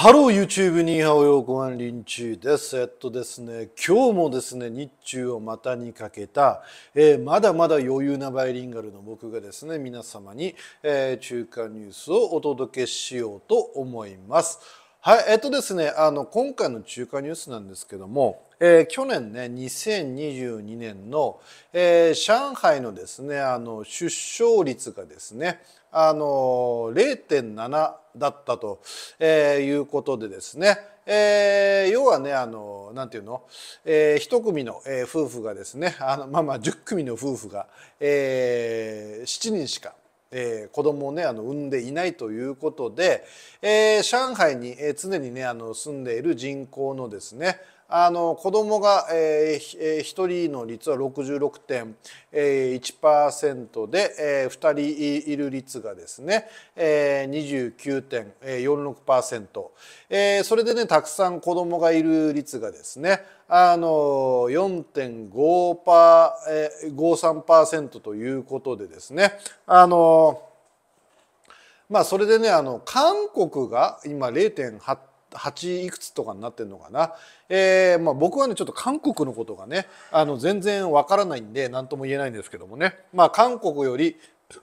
Hello YouTube 你好 ヨーコワンリンチュです。えっとですね、今日もですね、日中を股にかけた、えー、まだまだ余裕なバイリンガルの僕がですね、皆様に、えー、中華ニュースをお届けしようと思います。はい、えっとですね、あの、今回の中華ニュースなんですけども、えー、去年ね、2022年の、えー、上海のですね、あの、出生率がですね、あの0.7だったと、いうことでですね、えー、要はねあのなんていうの、えー、一組の、えー、夫婦がですねあのまあまあ10組の夫婦が、えー、7人しかえー、子供をねあの産んでいないということで、えー、上海に、えー、常にねあの住んでいる人口のですねあの子供が、えー、1人の率は66.1%で、えー、2人いる率がですね、えー、29.46%、えー、それでねたくさん子供がいる率がですねあの4.5パー、えー、53%ということでですねあのまあそれでねあの韓国が今0.8 8いくつとかになってるのかな、えーまあ、僕はねちょっと韓国のことがねあの全然わからないんで何とも言えないんですけどもね、まあ、韓国より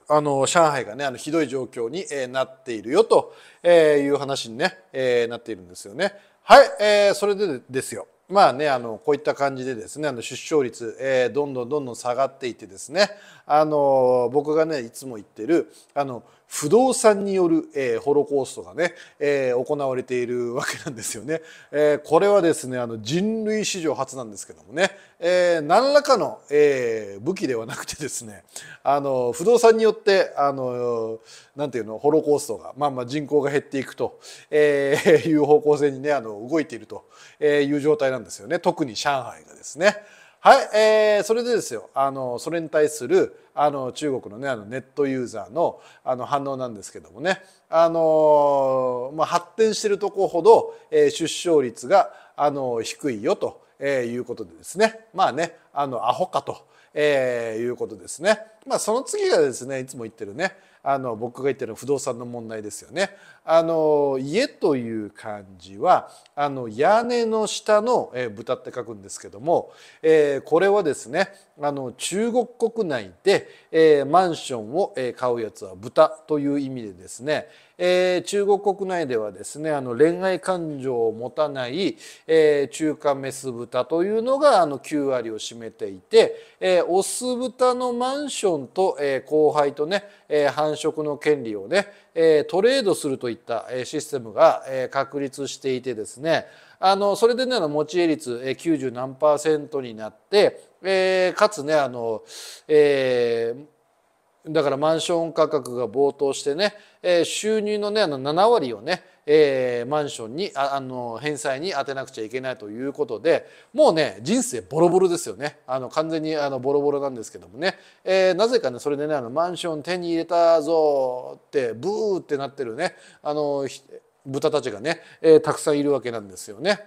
あの上海がねあのひどい状況に、えー、なっているよという話にね、えー、なっているんですよね。はい、えー、それでですよ。まあね、あのこういった感じでですねあの出生率、えー、どんどんどんどん下がっていってですねあの僕がねいつも言ってるあの不動産による、えー、ホロコーストがね、えー、行われているわけなんですよね。えー、これはですねあの人類史上初なんですけどもね、えー、何らかの、えー、武器ではなくてですねあの不動産によってあのなんていうのホロコーストが、まあ、まあ人口が減っていくと、えー、いう方向性にねあの動いているという状態なんですよね特に上海がですね。はい、えー、それでですよあのそれに対するあの中国のねあのネットユーザーのあの反応なんですけどもねあの、まあ、発展してるとこほど、えー、出生率があの低いよと、えー、いうことでですねまあねあのアホかと、えー、いうことですね。まあ、その次がですねいつも言ってるねあの僕が言ってる不動産の問題ですよね。あの家という漢字はあの屋根の下の、え豚って書くんですけども、えー、これはですねあの中国国内で、えー、マンションを買うやつは豚という意味でですね、えー、中国国内ではですねあの恋愛感情を持たない、えー、中華メス豚というのがあの9割を占めていて、えー、オス豚のマンションと、えー、後輩とね、えー、繁殖の権利をね、えー、トレードするといったシステムが、えー、確立していてですねあのそれでね持ち家率90何パーセントになって、えー、かつねあの、えー、だからマンション価格が暴騰してね、えー、収入のねあの7割をね、えー、マンションにああの返済に充てなくちゃいけないということでもうね人生ボロボロですよね。あの完全にあのボロボロなんですけどもね、えー、なぜかねそれでねあのマンション手に入れたぞってブーってなってるねあの豚たちがね、えー、たくさんいるわけなんですよね。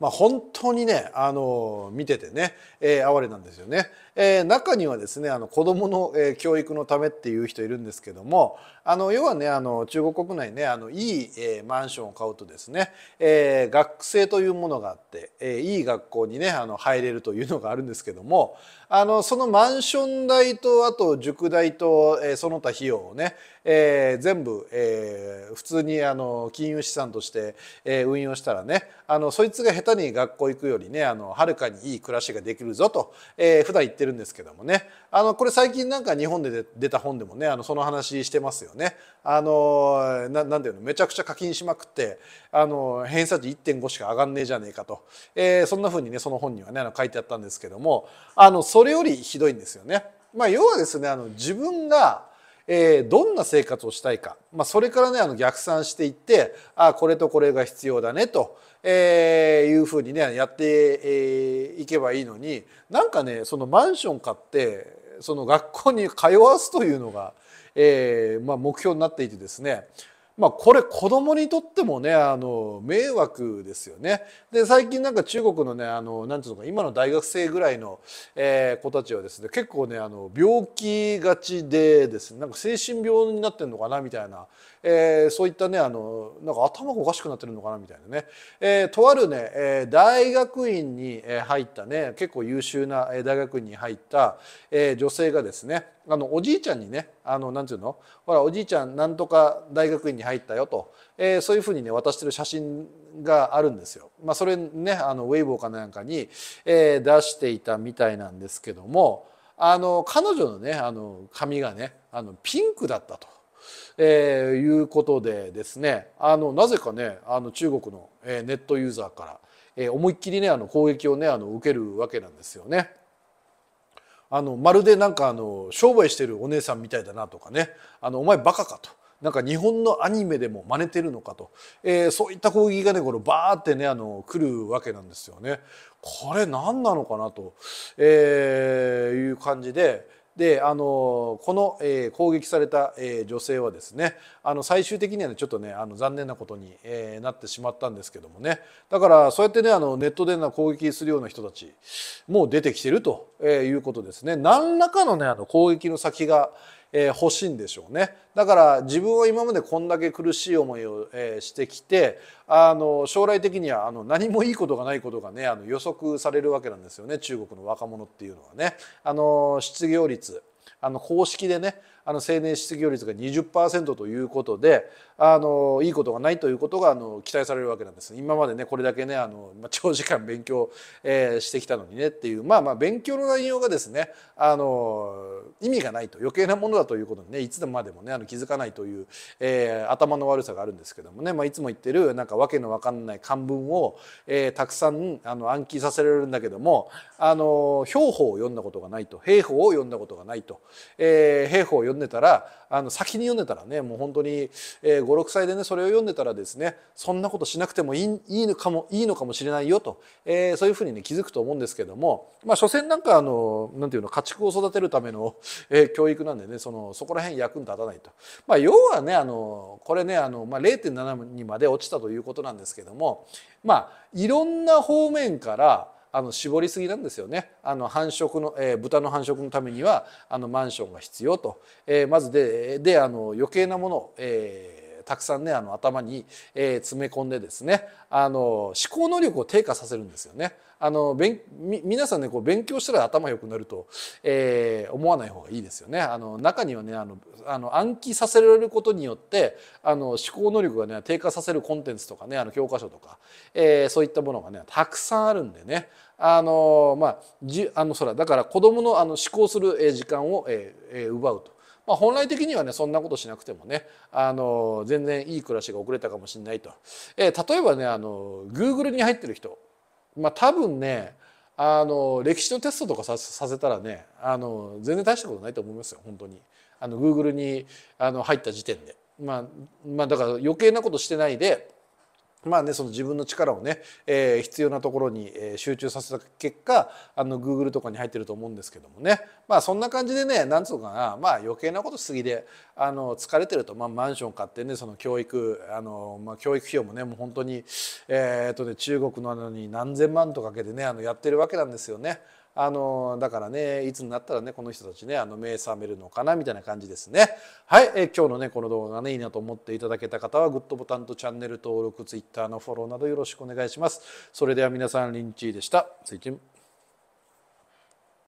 まあ、本当にねあの見ててね、えー、哀れなんですよね。えー、中にはですねあの子どもの、えー、教育のためっていう人いるんですけどもあの要はねあの中国国内ねあのいい、えー、マンションを買うとですね、えー、学生というものがあって、えー、いい学校にねあの入れるというのがあるんですけどもあのそのマンション代とあと塾代と、えー、その他費用をね、えー、全部、えー、普通にあの金融資産として、えー、運用したらねあのそいつが下手に学校行くよりねあのはるかにいい暮らしができるぞと、えー、普段言ってるんですけどもねあのこれ最近なんか日本で出た本でもねあのその話してますよね。あのななんていうのめちゃくちゃ課金しまくってあの偏差値1.5しか上がんねえじゃねえかと、えー、そんなふうにねその本にはねあの書いてあったんですけどもあのそれよりひどいんですよね。まあ、要はですねあの自分がえー、どんな生活をしたいか、まあ、それからねあの逆算していってあこれとこれが必要だねと、えー、いうふうにねやって、えー、いけばいいのになんかねそのマンション買ってその学校に通わすというのが、えーまあ、目標になっていてですねまあ、これ子供にとってもねあの迷惑ですよね。で最近なんか中国のねあのなんていうのか今の大学生ぐらいの、えー、子たちはですね結構ねあの病気がちでですねなんか精神病になってるのかなみたいな、えー、そういったねあのなんか頭がおかしくなってるのかなみたいなね、えー、とあるね、えー、大学院に入ったね結構優秀な大学院に入った、えー、女性がですねあのおじいちゃんにねあのなんていうの？ほらおじいちゃんなんとか大学院に入ったよと、えー、そういうふうにね渡してる写真があるんですよ。まあ、それねあのウェイボーかなんかに、えー、出していたみたいなんですけどもあの彼女のねあの髪がねあのピンクだったと。えー、いうことでですねあのなぜかねあの中国の、えー、ネットユーザーから、えー、思いっきりねあの攻撃をねあの受けるわけなんですよね。あのまるでなんかあの商売してるお姉さんみたいだなとかねあのお前バカかとなんか日本のアニメでも真似てるのかと、えー、そういった攻撃がねこれバーってねあの来るわけなんですよね。これ何なのかなと、えー、いう感じで。であのこの、えー、攻撃された、えー、女性はですねあの最終的にはねちょっとねあの残念なことに、えー、なってしまったんですけどもねだからそうやってねあのネットでな攻撃するような人たちもう出てきてるということですね。何らかのねあの攻撃の先が、え欲しいんでしょうねだから自分は今までこんだけ苦しい思いを、えしてきてあの将来的にはあの何もいいことがないことがねあの予測されるわけなんですよね中国の若者っていうのはね。あの失業率あの公式でねあの青年失業率が20%ということであのいいことがないということがあの期待されるわけなんです。今までねこれだけねあの、長時間勉強、えー、してきたのにねっていうまあまあ勉強の内容がですねあの意味がないと余計なものだということにねいつまでもねあの気づかないという、えー、頭の悪さがあるんですけどもね、まあ、いつも言ってるなんかわけのわかんない漢文を、えー、たくさんあの暗記させられるんだけどもあの兵法を読んだことがないと兵法を読んだことがないと、えー、兵法を読んだでたらあの先に読んでたらねもう本当に、えー、56歳でねそれを読んでたらですねそんなことしなくてもいいいいのかもいいのかもしれないよと、えー、そういうふうにね気づくと思うんですけどもまあ所詮なんかあのなんていうの家畜を育てるための、えー、教育なんでねそのそこら辺役に立たないと。まあ、要はねあのこれねあの、まあ、0.7にまで落ちたということなんですけどもまあいろんな方面からあの絞りすぎなんですよね。あの繁殖の、えー、豚の繁殖のためにはあのマンションが必要と、えー、まずでであの余計なもの、えーたくさんねあの頭に、えー、詰め込んでですねあの思考能力を低下させるんですよね。あの勉皆さんねこう勉強したら頭良くなると、えー、思わない方がいいですよね。あの中にはねあのあの暗記させられることによってあの思考能力がね低下させるコンテンツとかねあの教科書とか、えー、そういったものがねたくさんあるんでねあのまあじあのそらだから子どものあの思考する時間を、えー、奪うと。まあ、本来的にはねそんなことしなくてもねあの全然いい暮らしが遅れたかもしれないと、えー、例えばねあの Google に入ってる人、まあ、多分ねあの歴史のテストとかささせたらねあの全然大したことないと思いますよ本当に。あの Google にあの入った時点で、まあ、まあだから余計なことしてないでまあね、その自分の力をね、えー、必要なところに集中させた結果あの Google とかに入ってると思うんですけどもねまあそんな感じでねなんつうのかなまあ余計なことしすぎであの疲れてると、まあ、マンション買ってねその教育あの、まあ、教育費用もねもう本当に、えー、っとね中国ののに何千万とかけてねあのやってるわけなんですよね。あのだからねいつになったらねこの人たちねあの目覚めるのかなみたいな感じですね。はい。え今日のねこの動画がねいいなと思っていただけた方はグッドボタンとチャンネル登録ツイッターのフォローなどよろしくお願いします。それでは皆さんリンチーでした。